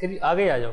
फिर आगे आ जाओ।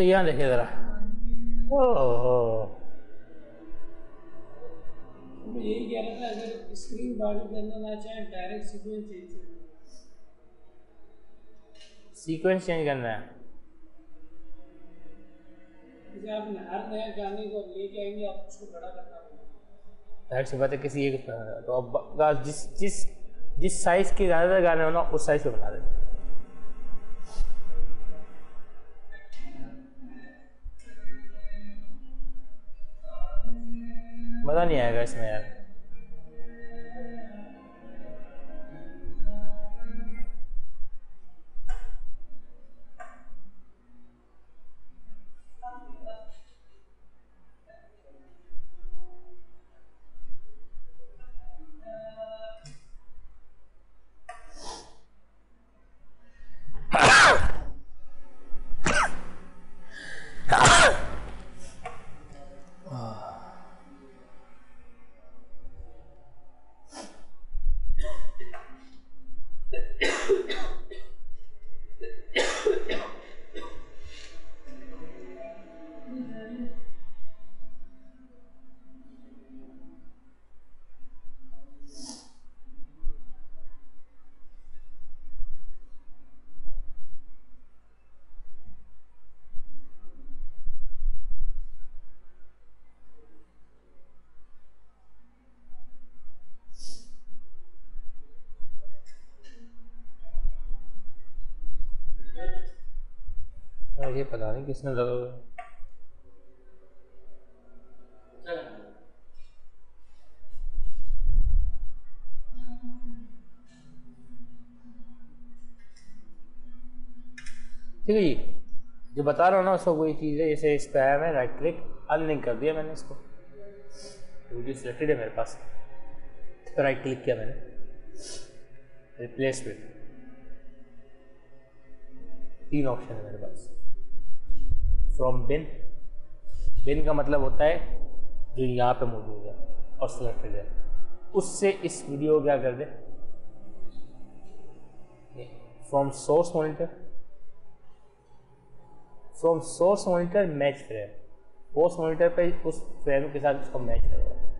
से यहाँ देखिए ज़रा। ओह। यही कह रहा था अगर स्क्रीन बाकी करना ना चाहे direct sequence change sequence change करना है। आप हर नए गाने को लेके आएँगे आप उसको बड़ा करना पड़ेगा ज़ाहिर सी बात है किसी एक तो अब जिस जिस जिस साइज़ के ज़्यादातर गाने हो ना उस साइज़ पे बना देते मज़ा नहीं आएगा इसमें यार। ये पता नहीं किसने ज़्यादा ठीक है जी जो बता रहा हूँ ना उसको वही चीज़ है जैसे स्पैम है राइट क्लिक अनलिंक कर दिया मैंने इसको। वीडियो सिलेक्टेड है मेरे पास। इस पर राइट क्लिक किया मैंने। रिप्लेस विथ तीन ऑप्शन है मेरे पास। फ्रॉम बिन बिन का मतलब होता है जो यहाँ पे मौजूद है और सिलेक्टेड है। उससे इस वीडियो को क्या कर दे? From source monitor from source monitor match frame source monitor पे उस फ्रेम के साथ उसको मैच करेगा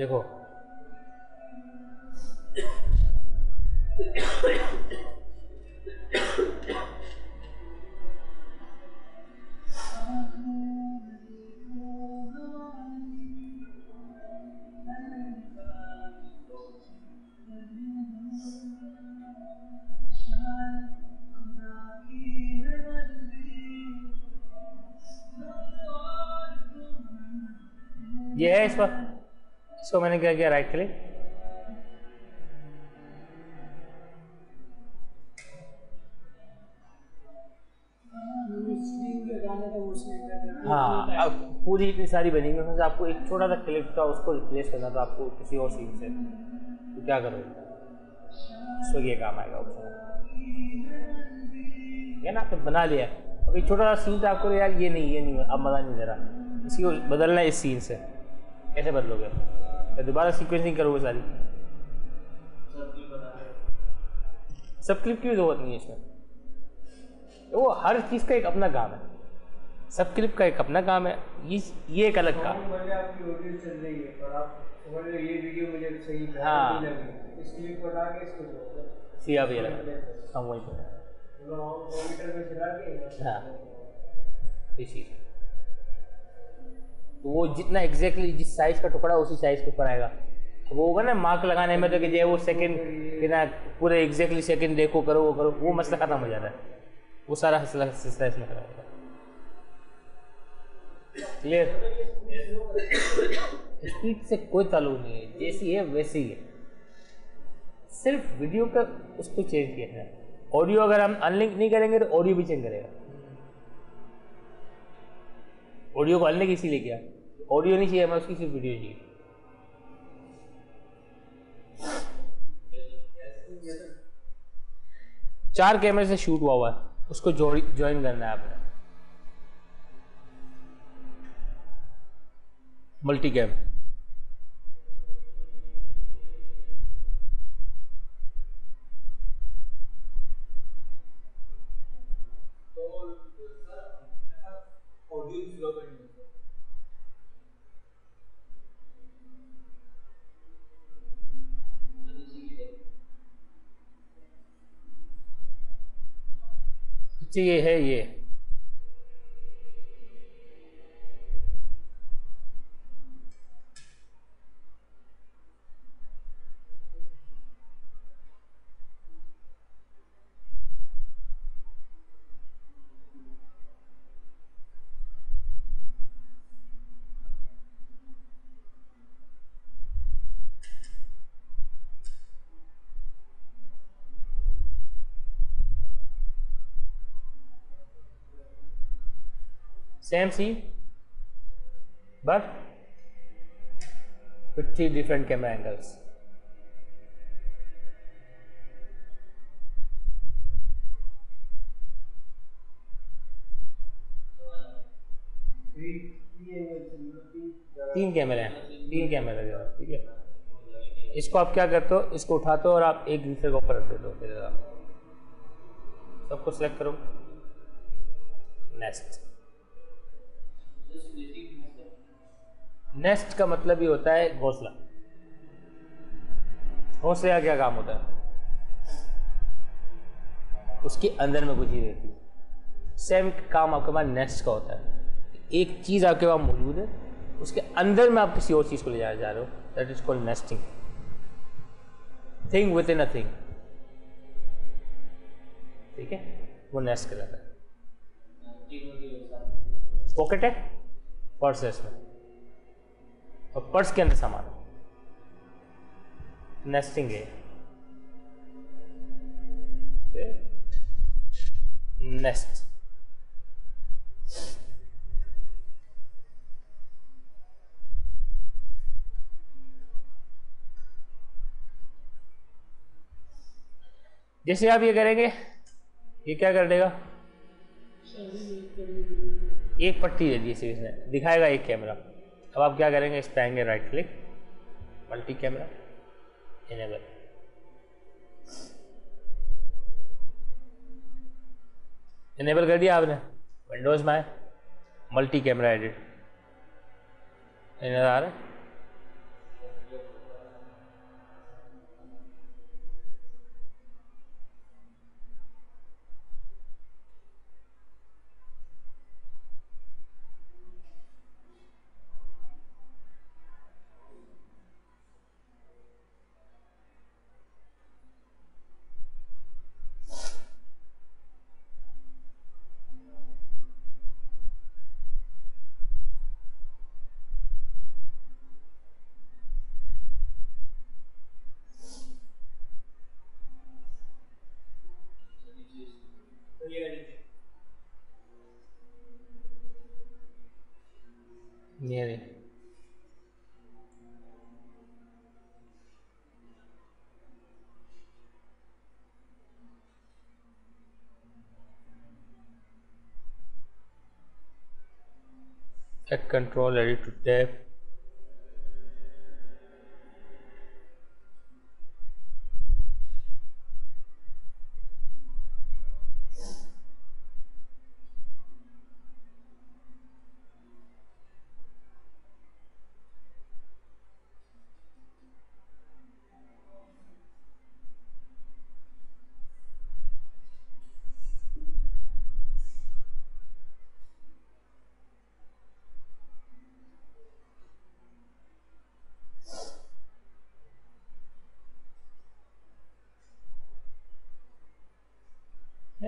देखो ये है इस इसको मैंने क्या किया राइट क्लिक हाँ पूरी इतनी सारी बनी हुई उसमें आपको एक छोटा सा क्लिप था उसको रिप्लेस करना था आपको किसी और सीन से। तो क्या करोगे? इसको ये काम आएगा ऑप्शन ये ना आपने बना लिया। अब एक छोटा सा सीन था आपको यार ये नहीं ये नहीं, अब मज़ा नहीं दे रहा। इसी को बदलना है इस सीन से। कैसे बदलोगे? तो दोबारा सीक्वेंसिंग करोगे सारी। सब क्लिप की ज़रूरत नहीं है इसमें। वो हर चीज़ का एक अपना काम है। सब क्लिप का एक अपना काम है। ये ये एक अलग काम है। आपकी चल रही है हाँ। सीधा भी अलग हम वहीं पर में हाँ। इसी तो वो जितना एग्जैक्टली जिस साइज़ का टुकड़ा, उसी साइज़ के ऊपर आएगा। अब वो होगा ना मार्क लगाने में तो कि जो वो सेकंड कि ना पूरे एग्जैक्टली सेकंड देखो, करो, वो करो, वो मसला खत्म हो जाता है। वो सारा सिलसिला सिलसिला इसमें खत्म हो जाता है। क्लियर स्पीड से कोई ताल्लुक नहीं है, जैसी है वैसी है। सिर्फ़ वीडियो का उसको चेंज किया है। ऑडियो अगर हम अनलिंक नहीं करेंगे तो ऑडियो भी चेंज करेगा। ऑडियो कॉल ने किसी लिए किया? ऑडियो नहीं चाहिए हमें, उसकी सिर्फ़ वीडियो चाहिए। चार कैमरे से शूट हुआ हुआ है, उसको ज्वाइन करना है आपने। मल्टी कैम ये है ये। Same scene but with three different camera angles. तीन कैमरे हैं तीन कैमरे हैं, ठीक है? इसको आप क्या करते हो? इसको उठाते हो और आप एक दूसरे के ऊपर रख देते हो सबको सेलेक्ट करो। नेक्स्ट नेस्ट का मतलब ये होता है घोंसला। घोंसले का क्या काम होता है? उसके अंदर में कुछ चीज़ रहती है। सेम काम आपके पास नेस्ट का होता है। एक चीज़ आपके पास मौजूद है, उसके अंदर में आप किसी और चीज़ को ले जा जा रहे हो that is called nesting thing within a thing ठीक है? वो नेस्ट कहलाता है। पॉकेट है? पर्स है इसमें। और पर्स के अंदर सामान। नेस्टिंग है। नेस्ट। जैसे आप ये करेंगे, ये क्या कर देगा? एक पट्टी दे दी सिर्फ़ इसने दिखाएगा एक कैमरा अब आप क्या करेंगे? इस पर आएँगे right click multi camera enable enable कर दिया आपने। विंडोज़ में मल्टी कैमरा एडिट आ रहा है। check control edit to tab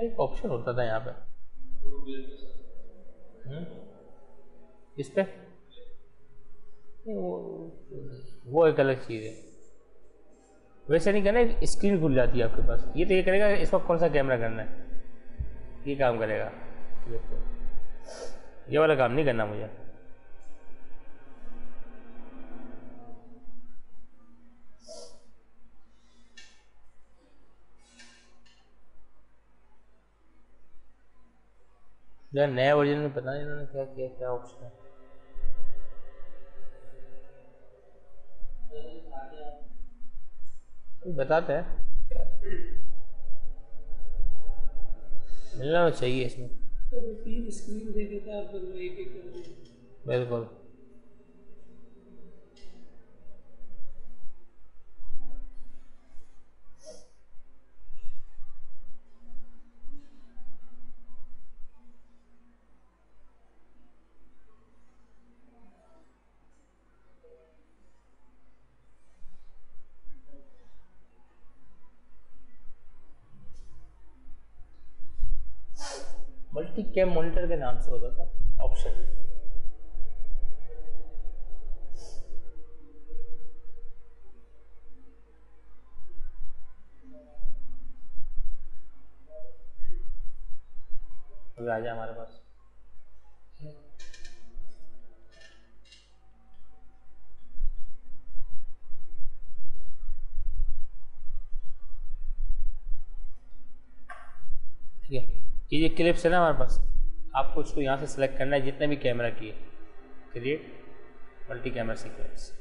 एक ऑप्शन होता था यहाँ पे। हम्म? इस पर वो वो एक अलग चीज़ है। वैसे नहीं करना स्क्रीन खुल जाती है आपके पास। ये तो ये करेगा इस वक्त कौन सा कैमरा करना है? ये काम करेगा। ये वाला काम नहीं करना मुझे। यार नया वर्जन में पता नहीं इन्होंने क्या किया क्या ऑप्शन है। बताते हैं। मिलना चाहिए इसमें। तो तीन स्क्रीन दे देता है बिल्कुल। मल्टी कैम मॉनिटर के नाम से होता था? ऑप्शन राजा हमारे पास। ये जो क्लिप्स है ना हमारे पास आपको इसको यहाँ से सेलेक्ट करना है जितने भी कैमरा किए create multi camera sequence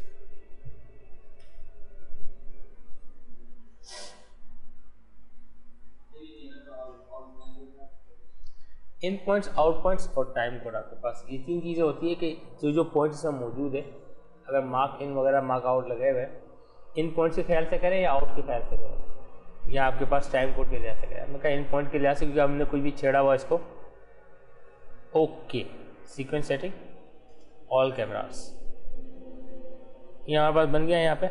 in points out points और टाइम कोड आपके पास। ये तीन चीज़ें होती है कि जो जो पॉइंट्स में मौजूद है अगर मार्क इन वगैरह मार्क आउट लगे हुए हैं, इन पॉइंट्स के ख्याल से करें या आउट के ख्याल से करें? या आपके पास टाइम कोड के लिहाज से करें मैं कहा इन पॉइंट के लिहाज से क्योंकि हमने कोई भी छेड़ा हुआ इसको। Okay sequence setting all cameras ये हमारे पास बन गया है यहाँ पे।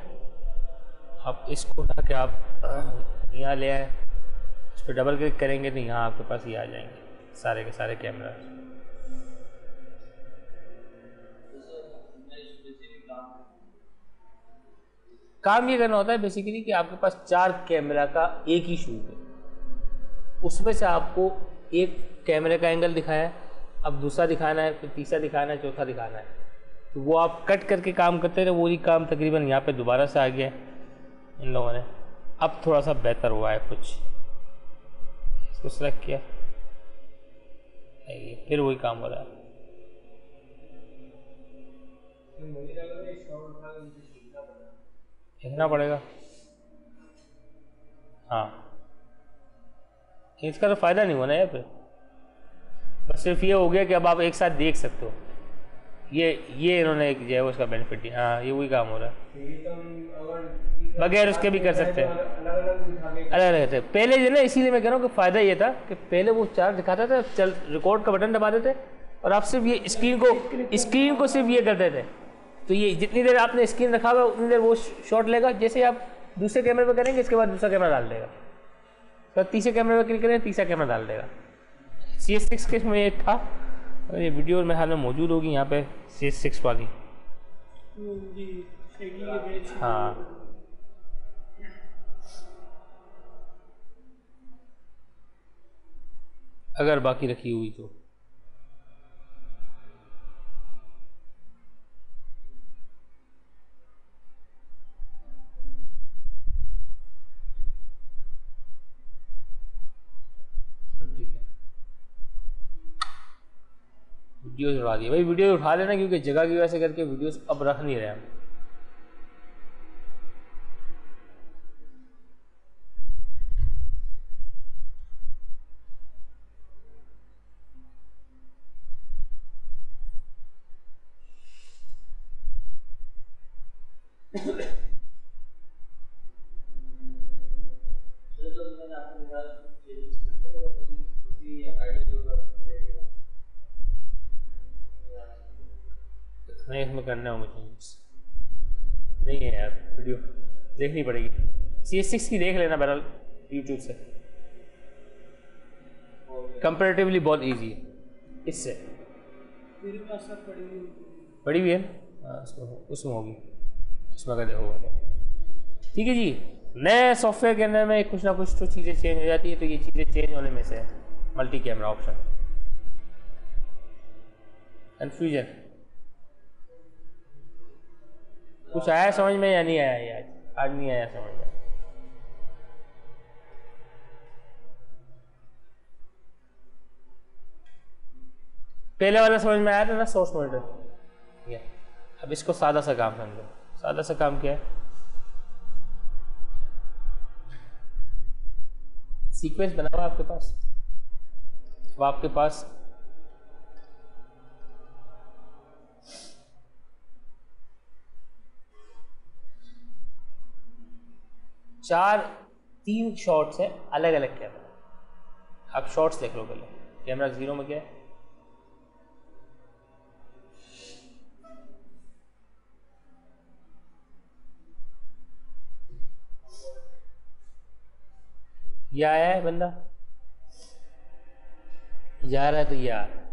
आप इसको उठा के आप यहाँ ले आए। इस पर डबल क्लिक करेंगे तो यहाँ आपके पास ये आ जाएँगे। सारे के सारे कैमरा काम ये करना होता है बेसिकली कि आपके पास चार कैमरा का एक ही शूट है। उसमें से आपको एक कैमरे का एंगल दिखाया है, अब दूसरा दिखाना है, फिर तीसरा दिखाना है, चौथा दिखाना है। तो वो आप कट करके काम करते थे वही काम तकरीबन यहाँ पे दोबारा से आ गया है। इन लोगों ने, अब थोड़ा सा बेहतर हुआ है कुछ। इसको सेलेक्ट किया। फिर वही काम हो रहा है। देखना पड़ेगा। हाँ। इसका तो फ़ायदा नहीं हुआ ना यहाँ पे। बस सिर्फ़ ये हो गया कि अब आप एक साथ देख सकते हो। ये ये इन्होंने एक जो है उसका बेनिफिट दिया। हाँ ये वही काम हो रहा है। तो बगैर उसके भी कर सकते हैं। अलग अलग थे। पहले जो ना इसीलिए मैं कह रहा हूँ कि फ़ायदा ये था कि पहले वो चार्ट दिखाता था चल रिकॉर्ड का बटन दबा देते और आप सिर्फ़ ये स्क्रीन को स्क्रीन को सिर्फ़ ये करते थे। तो ये जितनी देर आपने स्क्रीन रखा हुआ उतनी देर वो शॉट लेगा। जैसे आप दूसरे कैमरे पर करेंगे इसके बाद दूसरा कैमरा डाल देगा। तो तीसरे कैमरे पर क्लिक करेंगे तीसरा कैमरा डाल देगा। सी एस सिक्स के इसमें ये था। और ये वीडियो मेरे हाल में मौजूद होगी यहाँ पे सी एस सिक्स वाली। पेज हाँ। अगर बाकी रखी हुई तो। वीडियोस उठा दिए। भाई वीडियो उठा लेना क्योंकि जगह की वजह से करके वीडियोस अब रख नहीं रहे हम। देखनी पड़ेगी। सी एस सिक्स की देख लेना बहरहाल यूट्यूब से। कंपेरेटिवली बहुत ईजी है। इससे। पड़ी हुई होगी। बड़ी भी है? हाँ उसमें उसमें होगी। उसमें अगर होगा ठीक है जी नए सॉफ्टवेयर के अंदर में कुछ ना कुछ तो चीज़ें चेंज हो जाती है तो ये चीज़ें चेंज होने में से मल्टी कैमरा ऑप्शन कन्फ्यूज़न कुछ आया समझ में या नहीं आया ये आज? आज नहीं आया समझ में। पहले वाला समझ में आया था ना सोर्स ये अब इसको सादा सा काम समझो। सादा सा काम क्या है? सीक्वेंस बना हुआ आपके पास। अब आपके पास चार तीन शॉट्स है अलग अलग कैमरा आप शॉट्स देख लो पहले। कैमरा ज़ीरो में क्या है? ये आया है बंदा? जा रहा है तो ये आ रहा है।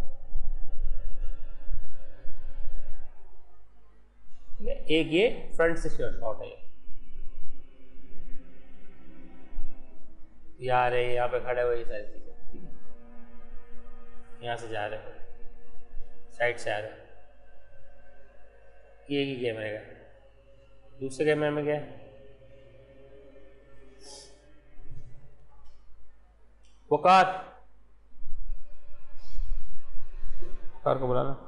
ठीक है, एक ये फ्रंट से शॉट है ये आ रहे, यहाँ पे खड़े हुए, ये सारी चीज़ें। ठीक है। यहाँ से जा रहे। हो साइड से आ रहे। हैं ये ही कैमरे का दूसरे कैमरे में क्या है? वकार वकार को बुलाना।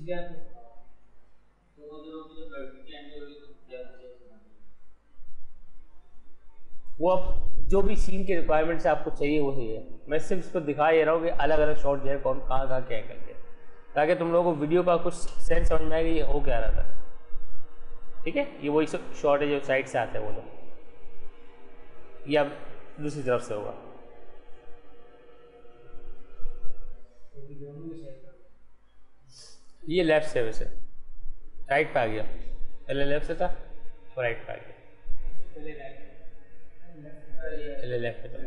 ये सीधे आप तो वो जो जो की एंड होगी तो क्या वो अब जो भी सीन के रिक्वायरमेंट से आपको चाहिए वो चाहिए मैं सिर्फ़ इस पर दिखा ये रहा हूँ कि अलग अलग शॉट जो है कौन कहाँ कहाँ क्या करके ताकि तुम लोगों को वीडियो का कुछ सेंस समझ में आए कि ये हो क्या रहा था। ठीक है? ये वही शॉट है जो साइड से आते हैं वो लोग। ये अब दूसरी तरफ़ से होगा। ये लेफ़्ट से वैसे। राइट पे आ गया। पहले लेफ़्ट से था और राइट पे आ गया। पहले लेफ़्ट पे था।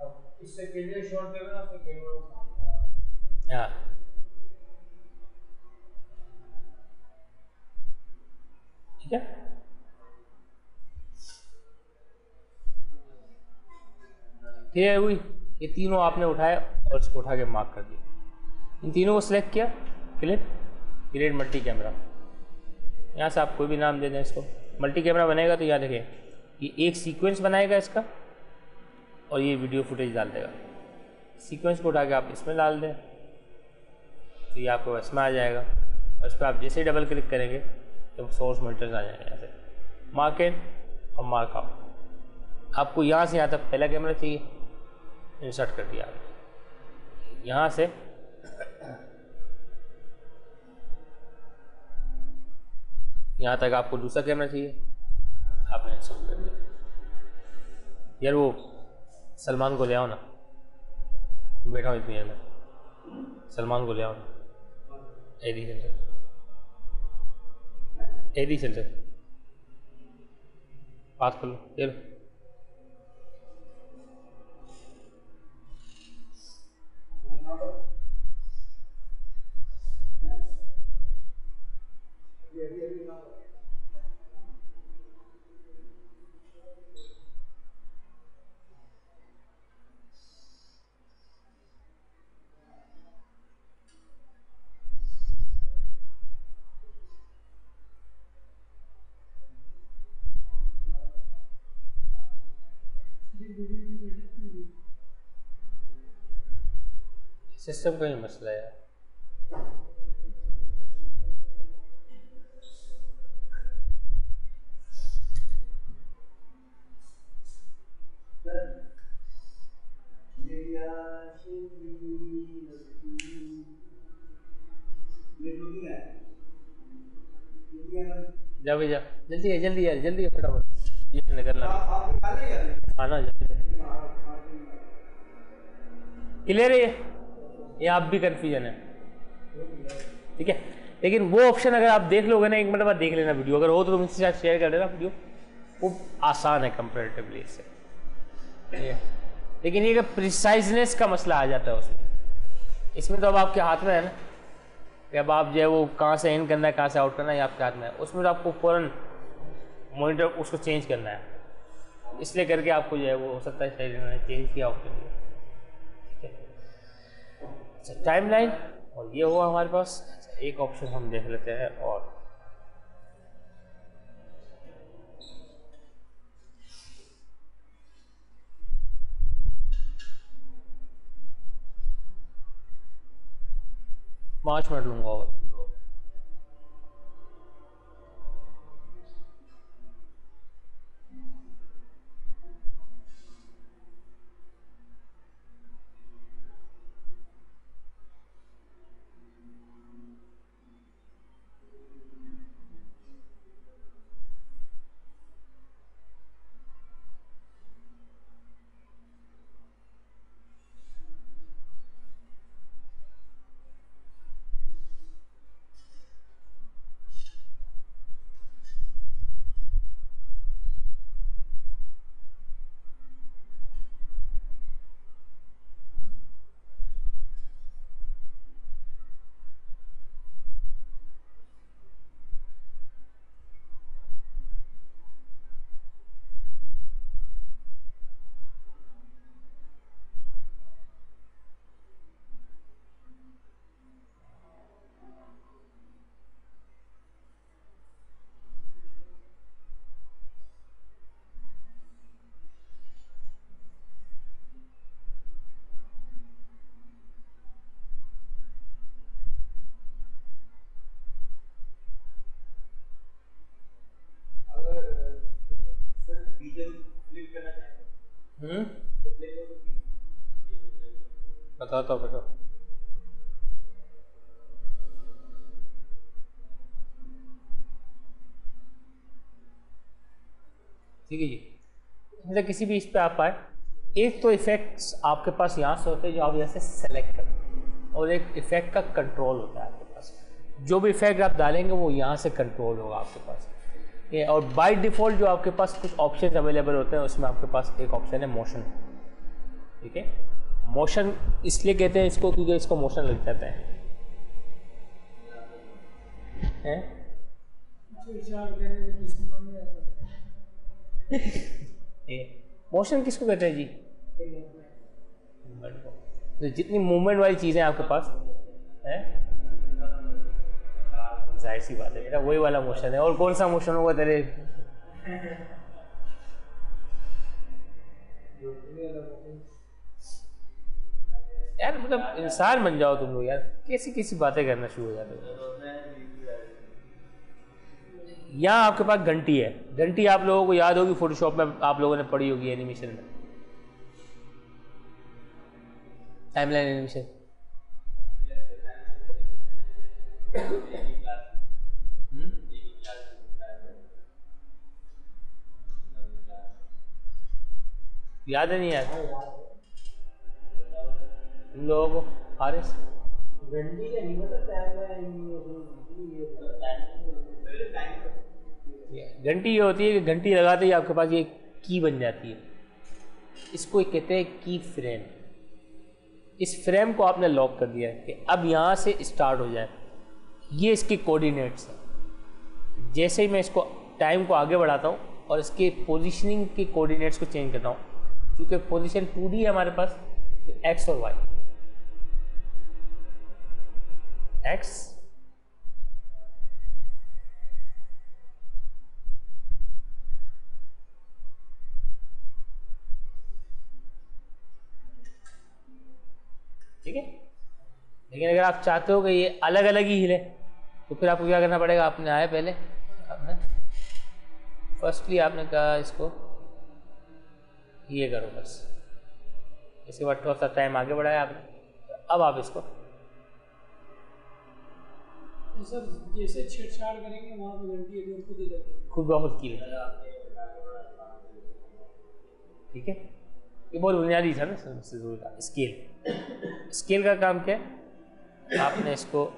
अब इससे कैमरे शॉट देगा ना तो आएगा। हाँ। ठीक है? ठीक है हुई? ये तीनों आपने उठाए और इसको उठा के मार्क कर दिया इन तीनों को सिलेक्ट किया। क्लिक क्रिएट मल्टी कैमरा यहाँ से आप कोई भी नाम दे दें इसको। मल्टी कैमरा बनेगा तो यहाँ देखें ये एक सीक्वेंस बनाएगा इसका और ये वीडियो फुटेज डाल देगा। सीक्वेंस को उठा के आप इसमें डाल दें। तो ये आपको इसमें आ जाएगा। और इस पर आप जैसे ही डबल क्लिक करेंगे तो सोर्स मोनिटर्स आ जाएँगे यहाँ से मार्क इन और मार्क आउट आपको यहाँ से यहाँ तक पहला कैमरा चाहिए। इंसर्ट कर दिया आपने। यहाँ से यहाँ तक आपको दूसरा कैमरा चाहिए। आपने इंसर्ट कर दिया। यार वो सलमान को ले आओ ना। बैठा हूँ इतनी देर में। सलमान को ले आओ ना। एदी सेंटर बात कर लो ये सिस्टम का ही मसला है जा भाई जा जल्दी है जल्दी है जल्दी है फटाफट। ये निकलना आना जल्दी क्लियर है। ये आप भी कन्फ्यूज़न है। ठीक है? लेकिन वो ऑप्शन अगर आप देख लोगे ना, एक मिनट बाद देख लेना वीडियो अगर हो तो तुम इसके साथ शेयर कर देना वीडियो वो आसान है कंपेरेटिवली इससे। लेकिन ये प्रिसाइजनेस का मसला आ जाता है उसमें। इसमें तो अब आपके हाथ में है ना? कि अब आप जो है वो कहाँ से इन करना है, कहाँ से आउट करना है, ये आपके हाथ में है। उसमें तो आपको फ़ौरन मोनिटर उसको चेंज करना है। इसलिए करके आपको जो है वो हो सकता है चेंज किया ऑप्शन अच्छा टाइम लाइन और ये हुआ हमारे पास। अच्छा एक ऑप्शन हम देख लेते हैं और पाँच मिनट लूँगा और बताता हूँ बेटा ठीक है जी। मतलब किसी भी इस पे आप आए। एक तो इफेक्ट्स आपके पास यहाँ से होते हैं जो आप यहाँ से सेलेक्ट करते और एक इफ़ेक्ट का कंट्रोल होता है आपके पास। जो भी इफ़ेक्ट आप डालेंगे, वो यहाँ से कंट्रोल होगा आपके पास। ये और बाय डिफ़ॉल्ट जो आपके पास कुछ ऑप्शन अवेलेबल होते हैं, उसमें आपके पास एक ऑप्शन है मोशन ठीक है? मोशन इसलिए कहते हैं इसको क्योंकि इसको मोशन लग जाता है। हैं? मोशन किसको कहते हैं जी? तो जितनी मूवमेंट वाली चीज़ें आपके पास है? ज़ाहिर सी बात है बेटा वही वाला मोशन है। और कौन सा मोशन होगा तेरे? यार मतलब इंसान बन जाओ तुम लोग यार। कैसी कैसी बातें करना शुरू हो जाते हो? यहाँ आपके पास घंटी है। घंटी आप लोगों को याद होगी फोटोशॉप में आप लोगों ने पढ़ी होगी एनिमेशन में। टाइमलाइन एनिमेशन याद है नहीं यार? लोगों को हारिस घंटी ये होती है कि घंटी लगाते ही आपके पास ये की बन जाती है। इसको एक कहते हैं की फ्रेम। इस फ्रेम को आपने लॉक कर दिया है कि अब यहाँ से स्टार्ट हो जाए। ये इसके कोऑर्डिनेट्स हैं। जैसे ही मैं इसको टाइम को आगे बढ़ाता हूँ और इसके पोजीशनिंग के कोऑर्डिनेट्स को चेंज करता हूँ क्योंकि पोजीशन टू है हमारे पास एक्स और वाई x. ठीक है? लेकिन अगर आप चाहते हो कि ये अलग अलग ही हिले तो फिर आपको क्या करना पड़ेगा? आपने आया पहले। आपने फर्स्टली आपने कहा इसको, ये करो बस। इसके बाद थोड़ा सा टाइम आगे बढ़ाया आपने। अब आप इसको तो सर, जैसे छेड़छाड़ करेंगे, वहाँ पे घंटी खुद ब खुद की ठीक है? ये बहुत बुनियादी था ना ज़रूरी था स्केल। स्केल का काम क्या है? आपने इसको,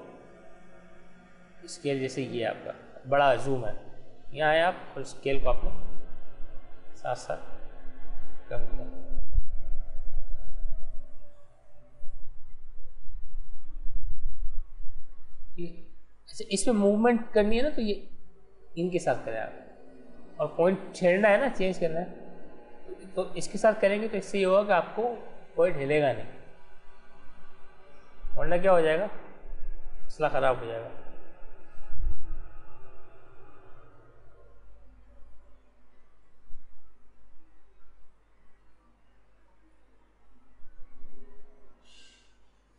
स्केल जैसे ये आपका, बड़ा जूम है। यहाँ आए आप और स्केल को आपने साथ साथ कम किया। इसमें मूवमेंट करनी है ना तो ये इनके साथ करें आप। और पॉइंट छेड़ना है ना चेंज करना है तो इसके साथ करेंगे तो इससे ये होगा कि आपको पॉइंट हिलेगा नहीं। वरना क्या हो जाएगा? मसला ख़राब हो जाएगा।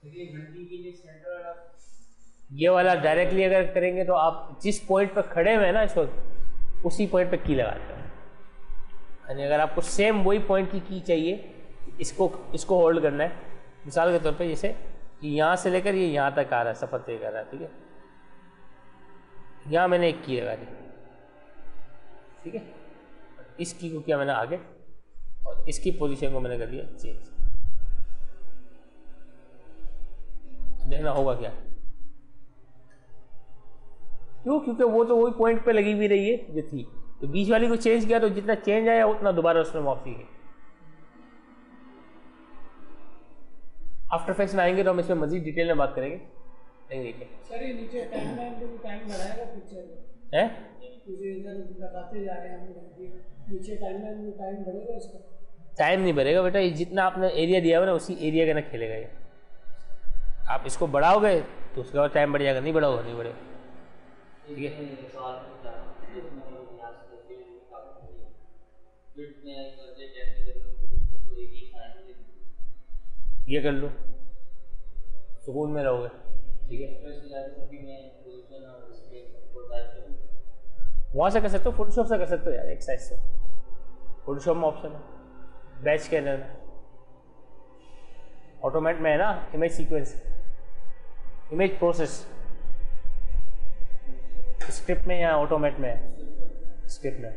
घंटी के लिए सेंटर वाला ये वाला डायरेक्टली अगर करेंगे तो आप जिस पॉइंट पर खड़े हुए हैं ना इस वक्त उसी पॉइंट पर की लगाते हो। यानी अगर आपको सेम वही पॉइंट की की चाहिए, इसको इसको होल्ड करना है। मिसाल के तौर पे जैसे कि यहाँ से लेकर ये यहाँ तक आ रहा है, सफ़र तय कर रहा है, ठीक है? यहाँ मैंने एक की लगा दी, ठीक है? इस की को किया मैंने आगे, और इसकी पोजीशन को मैंने कर दिया चेंज देखना होगा क्या? क्यों? क्योंकि वो तो वही पॉइंट पे लगी हुई रही है जो थी। तो बीच वाली को चेंज किया तो जितना चेंज आया उतना दोबारा उसमें वापसी है। आफ्टर इफेक्ट्स में आएँगे तो हम इसमें मजीद डिटेल में बात करेंगे। नहीं देखिए सर ये नीचे टाइम पे भी टाइम बढ़ाएगा पिक्चर में। है? मुझे इधर लगाते जा रहे हैं हम नीचे टाइम में टाइम बढ़ेगा इसका। टाइम नहीं बढ़ेगा बेटा ये जितना आपने एरिया दिया हुआ ना उसी एरिया का ना खेलेगा ये। आप इसको बढ़ाओगे तो उसके बाद टाइम बढ़ जाएगा नहीं बढ़ाओगे नहीं बढ़ेगा। ठीक है। में ये कर लो। सुकून में रहोगे। ठीक है। में वहाँ से कर सकते हो फोटोशॉप से कर सकते हो यार, एक साइज़ से। फोटोशॉप में ऑप्शन है। बैच के अंदर ऑटोमेट में है ना image sequence image process script में या ऑटोमेट में? स्क्रिप्ट में।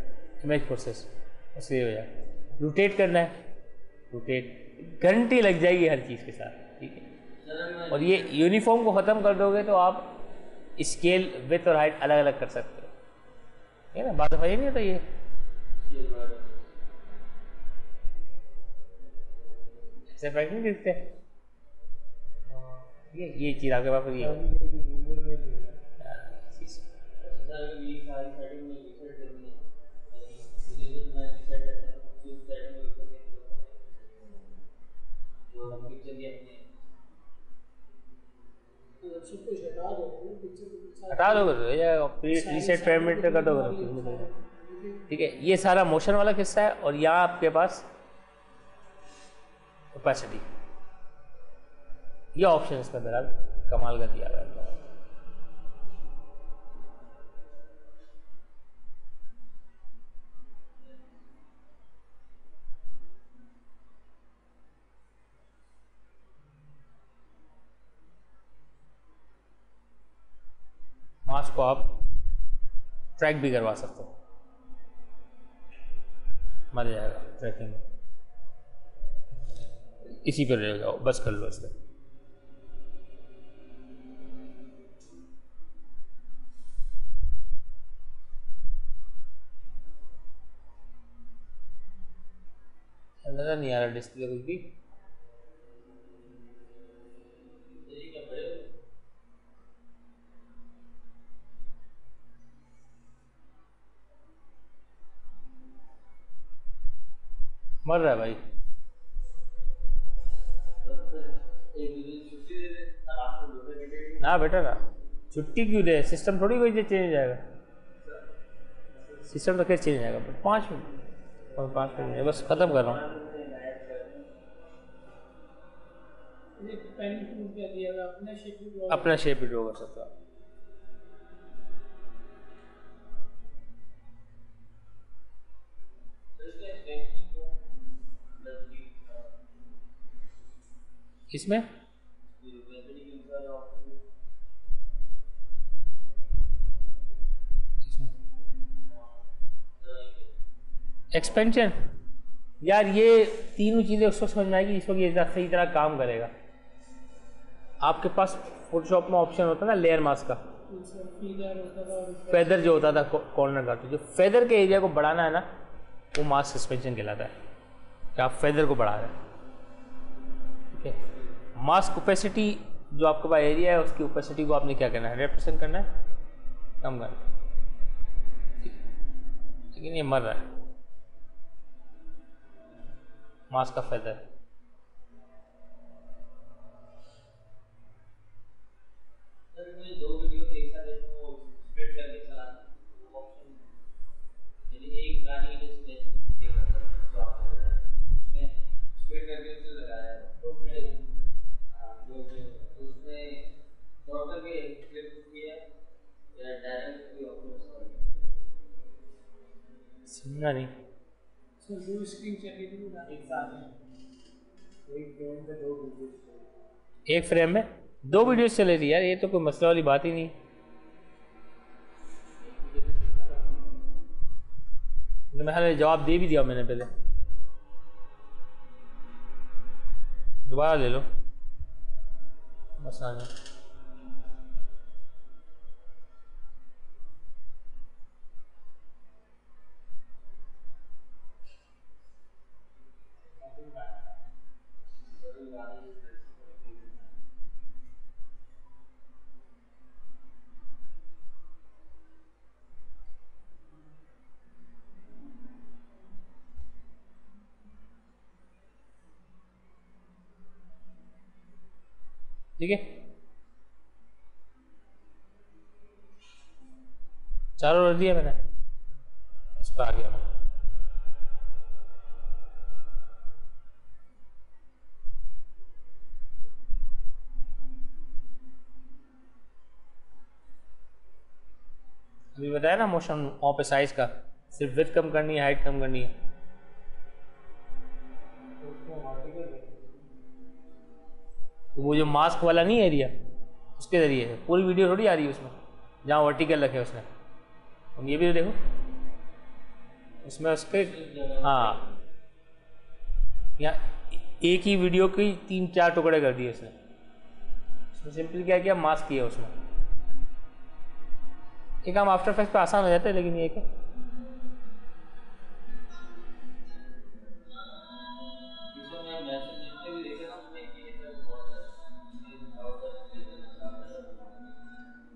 इमेज प्रोसेस इसलिए हो जाए रोटेट करना है। रोटेट गारंटी लग जाएगी हर चीज़ के साथ। ठीक है? और ये यूनिफॉर्म को ख़त्म कर दोगे तो आप स्केल विथ और हाइट अलग अलग कर सकते हो। ठीक है ना? बात नहीं होता ये? ऐसे नहीं दिखते ये ये चीज़ आपके पास ये। के साथ हटा दोगे तो या रीसेट पेमेंट कर दो। ठीक है ये सारा मोशन वाला किस्सा है और यहाँ आपके पास कैपेसिटी ये ऑप्शन इसमें बहरहाल कमाल का दिया गया ट्रैक भी करवा सकते हो। मज़ा जाएगा ट्रैकिंग। इसी पर रह जाओ, बस कर लो इस पर नज़र नहीं आ रहा डिस्प्ले कुछ भी। मर रहा है भाई। ना बेटा ना। छुट्टी क्यों दे? सिस्टम थोड़ी कोई चेंज हो जाएगा। सिस्टम तो खैर चेंज हो जाएगा? पाँच मिनट। और पाँच मिनट बस ख़त्म कर रहा हूँ। अपना शेप भी ड्रॉ कर सकते इसमें? पेंटिंग के अनुसार ऑप्शन एक्सपेंशन यार ये तीनों चीज़ें उसको समझ में आएगी, इस वक्त सही तरह काम करेगा। आपके पास फोटोशॉप में ऑप्शन होता ना लेयर मास्क का। जैसे फीदर जो होता था कॉर्नर का तो जो फेदर के एरिया को बढ़ाना है ना, वो मास्क सस्पेंशन कहलाता है। आप फेदर को बढ़ा रहे हैं। मास्क ओपेसिटी जो आपके पास एरिया है, उसकी ओपेसिटी को आपने क्या करना है? हंड्रेड परसेंट करना है? कम करना है। लेकिन ये मर रहा है। मास्क का फेदर सर मैं दो वीडियो एक साथ इसको स्प्लिट करके चलाना ऑप्शन यानी एक गाने की जैसे जैसे जो आपको लगाया है उसमें स्प्लिट करके उसने लगाया है दो वीडियो हाँ दो वीडियो तो उसमें शॉर्ट करके क्लिप किया या डायरेक्ट कोई ऑप्शन सॉरी समझा नहीं सर दो स्क्रीन चली थी ना एक साथ में एक फ्रेम पे दो वीडियो एक फ्रेम में? दो वीडियोस चले रही यार ये तो कोई मसला वाली बात ही नहीं। तो मैं हाल जवाब दे भी दिया मैंने पहले। दोबारा ले लो। मसला नहीं ठीक है? चारों रख दिया मैंने। इस पर आ गया। अभी बताया ना मोशन ऑफ़ साइज़ का, सिर्फ़ विथ कम करनी है हाइट कम करनी है। तो वो जो मास्क वाला नहीं एरिया उसके ज़रिए है। पूरी वीडियो थोड़ी आ रही है उसमें, जहाँ वर्टिकल रखे उसने। तुम ये भी तो देखो। उसमें उसके हाँ। यहाँ एक ही वीडियो के तीन चार टुकड़े कर दिए उसने उसमें सिंपल क्या किया? मास्क किया उसमें ये काम आफ्टर इफ़ेक्ट पे आसान हो जाता है, लेकिन ये क्या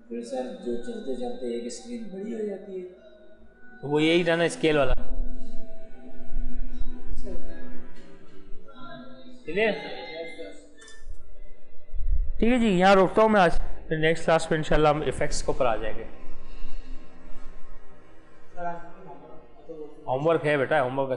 फिर सर जो चलते चलते एक स्क्रीन बड़ी हो जाती है। तो वो यही था ना स्केल वाला। चलिए ठीक है जी यहाँ रोकता हूँ मैं आज। फिर नेक्स्ट क्लास में इंशाल्लाह हम इफेक्ट्स के ऊपर आ जाएँगे। होमवर्क है बेटा होमवर्क